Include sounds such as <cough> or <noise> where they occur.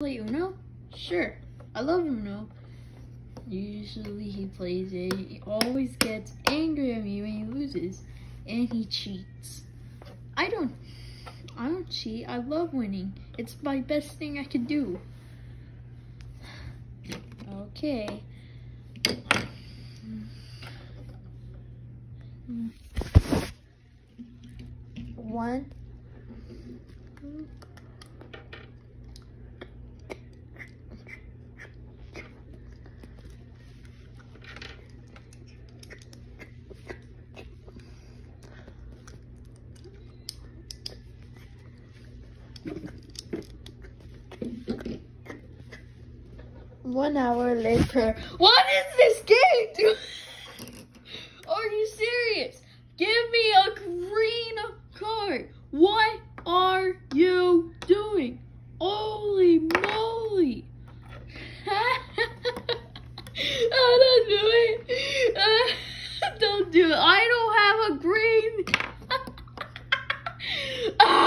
play Uno? Sure, I love Uno. Usually he plays it. He always gets angry at me when he loses, and he cheats. I don't. I don't cheat. I love winning. It's my best thing I could do. Okay. One. One hour later. What is this game, dude? <laughs> Are you serious? Give me a green card. What are you doing? Holy moly. <laughs> I don't do it. Uh, <laughs> don't do it. I don't have a green. Ah.